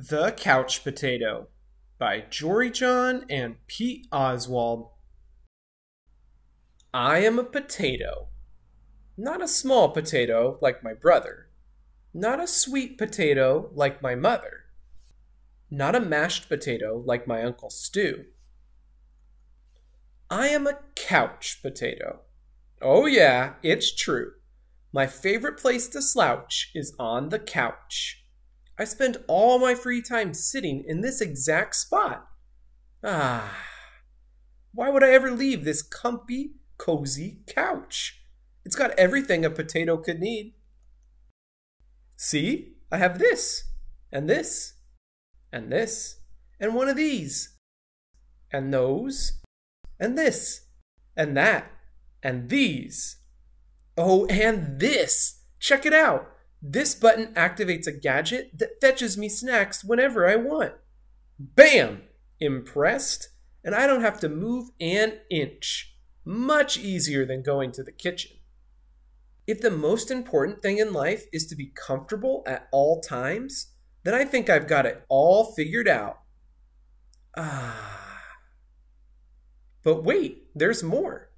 The Couch Potato by Jory John and Pete Oswald. I am a potato. Not a small potato like my brother. Not a sweet potato like my mother. Not a mashed potato like my Uncle Stew. I am a couch potato. Oh, yeah, it's true. My favorite place to slouch is on the couch. I spend all my free time sitting in this exact spot. Ah, why would I ever leave this comfy, cozy couch? It's got everything a potato could need. See, I have this, and this, and this, and one of these, and those, and this, and that, and these. Oh, and this! Check it out! This button activates a gadget that fetches me snacks whenever I want. Bam! Impressed? And I don't have to move an inch. Much easier than going to the kitchen. If the most important thing in life is to be comfortable at all times, then I think I've got it all figured out. Ah. But wait, there's more.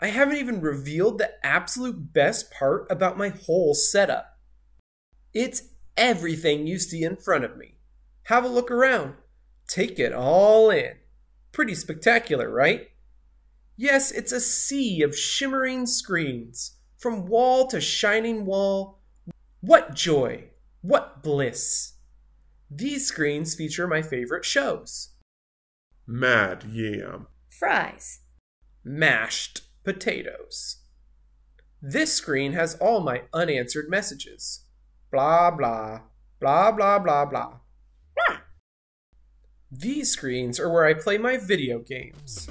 I haven't even revealed the absolute best part about my whole setup. It's everything you see in front of me. Have a look around. Take it all in. Pretty spectacular, right? Yes, it's a sea of shimmering screens, from wall to shining wall. What joy! What bliss! These screens feature my favorite shows Mad Yam, Fries. mashed potatoes. This screen has all my unanswered messages. Blah, blah, blah, blah, blah, blah. Blah. These screens are where I play my video games.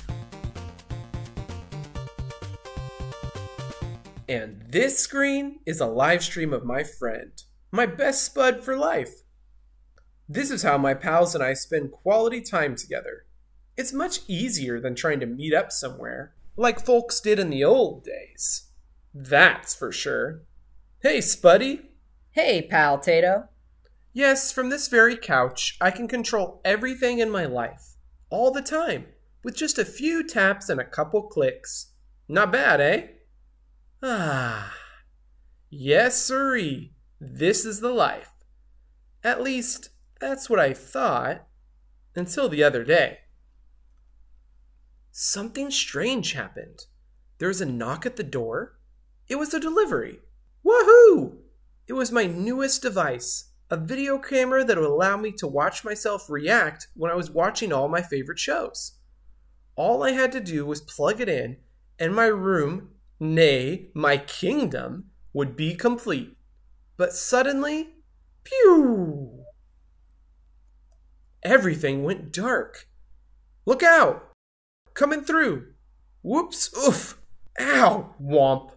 And this screen is a live stream of my friend, my best spud for life. This is how my pals and I spend quality time together. It's much easier than trying to meet up somewhere, like folks did in the old days. That's for sure. Hey, Spuddy. Hey, pal Tato. Yes, from this very couch, I can control everything in my life, all the time, with just a few taps and a couple clicks. Not bad, eh? Ah. Yes, sirree. This is the life. At least, that's what I thought. Until the other day. Something strange happened. There was a knock at the door. It was a delivery. Woohoo! It was my newest device, a video camera that would allow me to watch myself react when I was watching all my favorite shows. All I had to do was plug it in, and my room, nay, my kingdom, would be complete. But suddenly, pew! Everything went dark. Look out! Coming through! Whoops! Oof! Ow! Womp!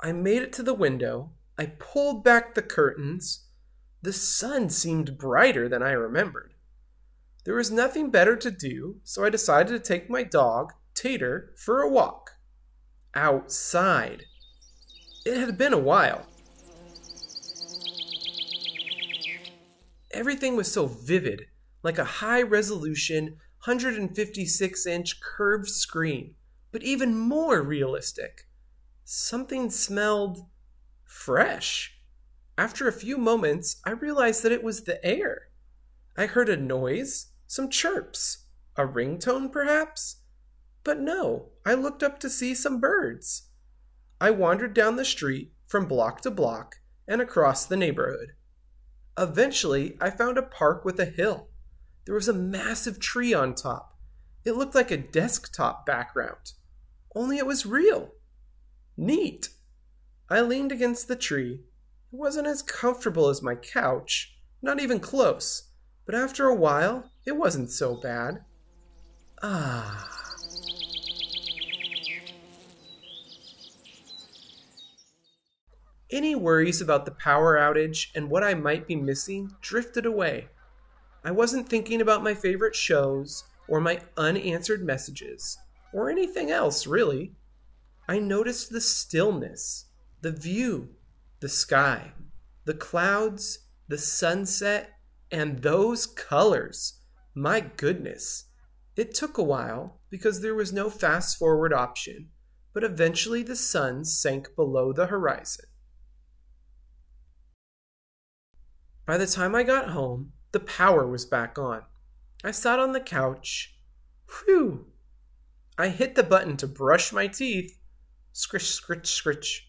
I made it to the window. I pulled back the curtains. The sun seemed brighter than I remembered. There was nothing better to do, so I decided to take my dog, Tater, for a walk. Outside. It had been a while. Everything was so vivid, like a high resolution, 156 inch curved screen, but even more realistic. Something smelled fresh. After a few moments, I realized that it was the air. I heard a noise, some chirps, a ringtone perhaps? But no, I looked up to see some birds. I wandered down the street from block to block and across the neighborhood. Eventually, I found a park with a hill. There was a massive tree on top. It looked like a desktop background, only it was real. Neat. I leaned against the tree. It wasn't as comfortable as my couch, not even close, but after a while, it wasn't so bad. Ah. Any worries about the power outage and what I might be missing drifted away. I wasn't thinking about my favorite shows or my unanswered messages or anything else, really. I noticed the stillness, the view, the sky, the clouds, the sunset, And those colors! My goodness. It took a while because there was no fast forward option, but eventually the sun sank below the horizon. By the time I got home, the power was back on. I sat on the couch. Whew! I hit the button to brush my teeth. Scritch, scritch, scritch.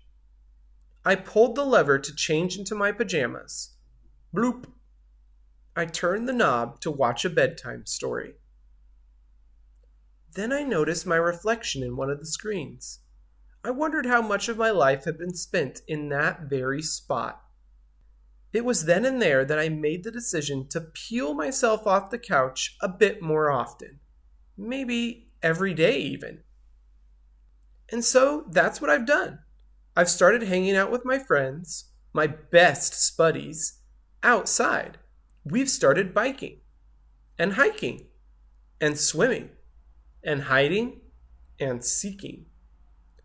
I pulled the lever to change into my pajamas. Bloop! I turned the knob to watch a bedtime story. Then I noticed my reflection in one of the screens. I wondered how much of my life had been spent in that very spot. It was then and there that I made the decision to peel myself off the couch a bit more often. Maybe every day, even. And so that's what I've done. I've started hanging out with my friends, my best spuddies, outside. We've started biking, and hiking, and swimming, and hiding, and seeking.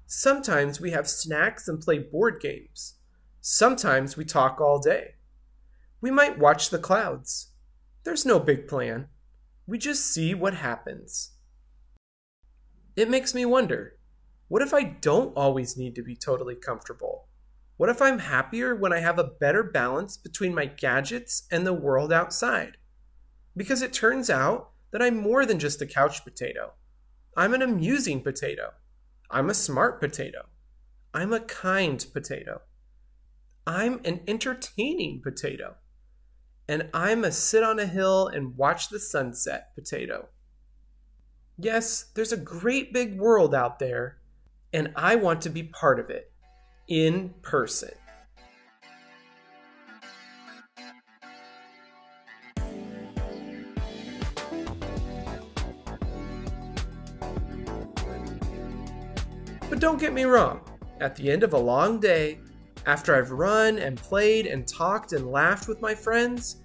Sometimes we have snacks and play board games. Sometimes we talk all day. We might watch the clouds. There's no big plan. We just see what happens. It makes me wonder what if I don't always need to be totally comfortable? What if I'm happier when I have a better balance between my gadgets and the world outside? Because it turns out that I'm more than just a couch potato. I'm an amusing potato. I'm a smart potato. I'm a kind potato. I'm an entertaining potato. And I'm a sit on a hill and watch the sunset potato. Yes, there's a great big world out there, and I want to be part of it in person. But don't get me wrong, at the end of a long day, after I've run and played and talked and laughed with my friends,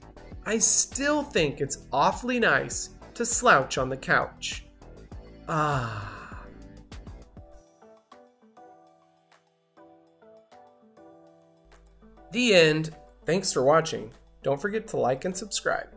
I still think it's awfully nice to slouch on the couch. Ah. The end. Thanks for watching. Don't forget to like and subscribe.